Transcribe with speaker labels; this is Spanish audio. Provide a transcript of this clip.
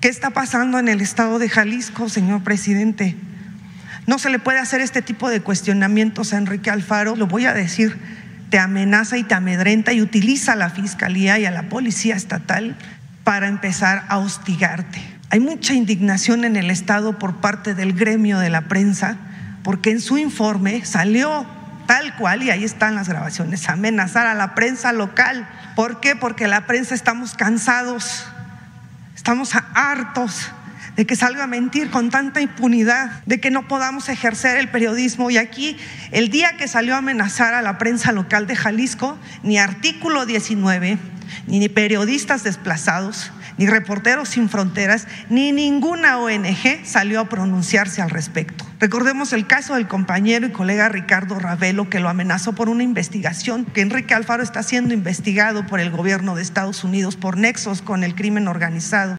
Speaker 1: ¿Qué está pasando en el estado de Jalisco, señor presidente? No se le puede hacer este tipo de cuestionamientos a Enrique Alfaro, lo voy a decir, te amenaza y te amedrenta y utiliza a la fiscalía y a la policía estatal para empezar a hostigarte. Hay mucha indignación en el Estado por parte del gremio de la prensa, porque en su informe salió tal cual, y ahí están las grabaciones, amenazar a la prensa local. ¿Por qué? Porque la prensa estamos cansados, estamos hartos de que salga a mentir con tanta impunidad, de que no podamos ejercer el periodismo. Y aquí, el día que salió a amenazar a la prensa local de Jalisco, ni artículo 19, ni periodistas desplazados, ni reporteros sin fronteras, ni ninguna ONG salió a pronunciarse al respecto. Recordemos el caso del compañero y colega Ricardo Ravelo, que lo amenazó por una investigación, que Enrique Alfaro está siendo investigado por el gobierno de Estados Unidos por nexos con el crimen organizado.